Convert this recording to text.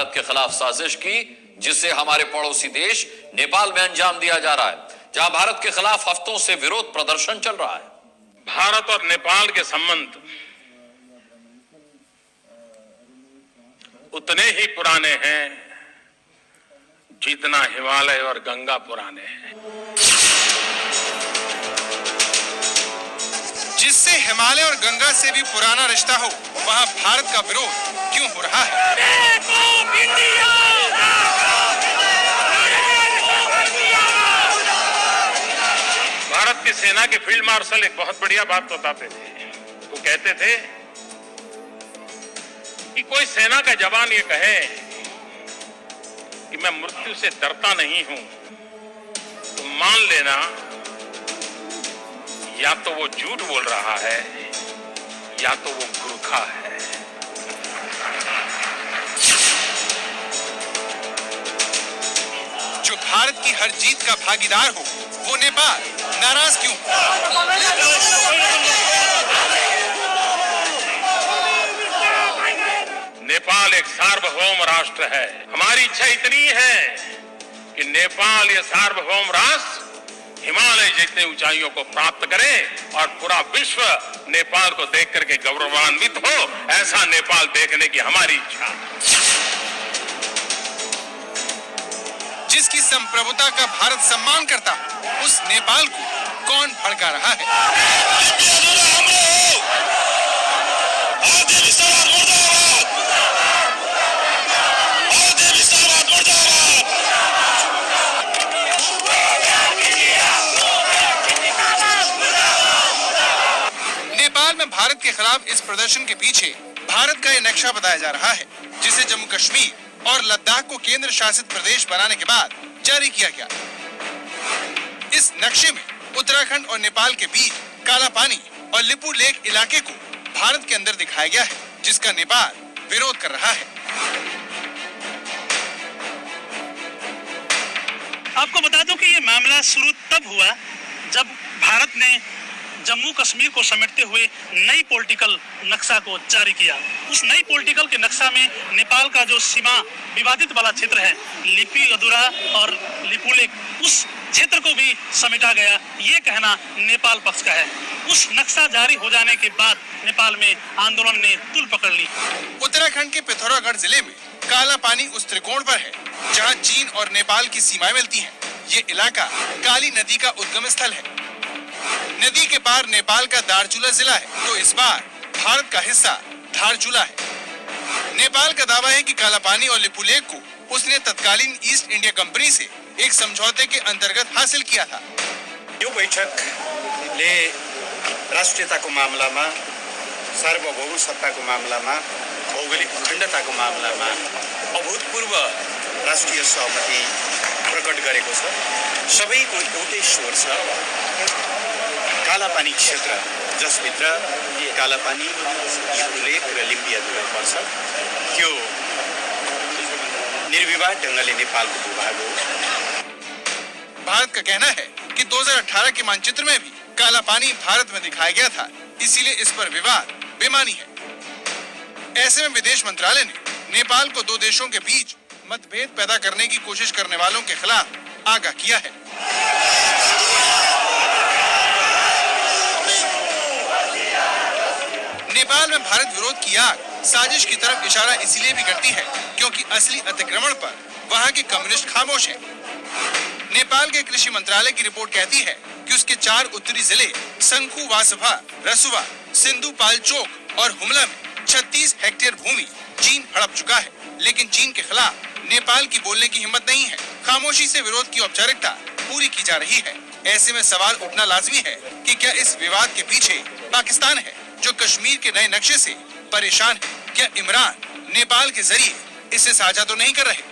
भारत के खिलाफ साजिश की जिसे हमारे पड़ोसी देश नेपाल में अंजाम दिया जा रहा है जहाँ भारत के खिलाफ हफ्तों से विरोध प्रदर्शन चल रहा है। भारत और नेपाल के संबंध उतने ही पुराने हैं जितना हिमालय और गंगा पुराने हैं। जिससे हिमालय और गंगा से भी पुराना रिश्ता हो वहाँ भारत का विरोध क्यों हो रहा है? भारत की सेना के फ़ील्ड मार्शल एक बहुत बढ़िया बात बताते थे। वो कहते थे कि कोई सेना का जवान ये कहे कि मैं मृत्यु से डरता नहीं हूँ तो मान लेना या तो वो झूठ बोल रहा है या तो वो गुरखा है। भारत की हर जीत का भागीदार हो। वो नेपाल। नाराज़ क्यों? नेपाल एक सार्वभौम राष्ट्र है। हमारी इच्छा इतनी है कि नेपाल ये सार्वभौम राष्ट्र हिमालय जैसे ऊंचाइयों को प्राप्त करे और पूरा विश्व नेपाल को देख करके गौरवान्वित हो, ऐसा नेपाल देखने की हमारी इच्छा जिसकी संप्रभुता का भारत सम्मान करता उस नेपाल को कौन भड़का रहा है? में भारत के खिलाफ इस प्रदर्शन के पीछे भारत का ये नक्शा बताया जा रहा है, जिसे जम्मू कश्मीर और लद्दाख को केंद्र शासित प्रदेश बनाने के बाद जारी किया गया। इस नक्शे में उत्तराखंड और नेपाल के बीच काला पानी और लिपू लेक इलाके को भारत के अंदर दिखाया गया है, जिसका नेपाल विरोध कर रहा है। आपको बता दूँ कि ये मामला शुरू तब हुआ जब भारत ने जम्मू कश्मीर को समेटते हुए नई पॉलिटिकल नक्शा को जारी किया। उस नई पॉलिटिकल के नक्शा में नेपाल का जो सीमा विवादित वाला क्षेत्र है, लिपि अधूरा और लिपुलेक उस क्षेत्र को भी समेटा गया। ये कहना नेपाल पक्ष का है। उस नक्शा जारी हो जाने के बाद नेपाल में आंदोलन ने तुल पकड़ ली। उत्तराखंड के पिथौरागढ़ ज़िले में काला पानी उस त्रिकोण पर है, जहाँ चीन और नेपाल की सीमाएँ मिलती हैं। ये इलाका काली नदी का उद्गम स्थल है। नदी के पार नेपाल का दारचूला जिला है तो इस बार भारत का हिस्सा धारचूला है। नेपाल का दावा है कि काला पानी और लिपुलेक को उसने तत्कालीन ईस्ट इंडिया कंपनी से एक समझौते के अंतर्गत हासिल किया था। यो बैठकले राष्ट्रियताको मामलामा, सार्वभौम सत्ताको मामलामा, भौगोलिक अखण्डताको मामलामा अभूतपूर्व राष्ट्रिय सहमति प्रकट गरेको छ। सबैको एउटै स्वर छ कालापानी क्षेत्र जसभित्र कालापानी लिपुलेक र लिम्बियादुरा पर्छ। त्यो निर्विवाद ढङ्गले नेपालको भूभाग हो। भारत का कहना है कि 2018 के मानचित्र में भी काला पानी भारत में दिखाया गया था इसीलिए इस पर विवाद बेमानी है। ऐसे में विदेश मंत्रालय ने नेपाल को दो देशों के बीच मतभेद पैदा करने की कोशिश करने वालों के खिलाफ आगाह किया है। नेपाल में भारत विरोध की आग साजिश की तरफ़ इशारा इसलिए भी करती है क्योंकि असली अतिक्रमण पर वहाँ के कम्युनिस्ट खामोश हैं। नेपाल के कृषि मंत्रालय की रिपोर्ट कहती है कि उसके चार उत्तरी ज़िले, संखु वासभा रसुवा सिंधु, पाल चौक और हुमला में 36 हेक्टेयर भूमि चीन हड़प चुका है। लेकिन चीन के खिलाफ नेपाल की बोलने की हिम्मत नहीं है। खामोशी से विरोध की औपचारिकता पूरी की जा रही है। ऐसे में सवाल उठना लाजमी है कि क्या इस विवाद के पीछे पाकिस्तान है? जो कश्मीर के नए नक्शे से परेशान है, क्या इमरान नेपाल के ज़रिए इसे साझा तो नहीं कर रहे?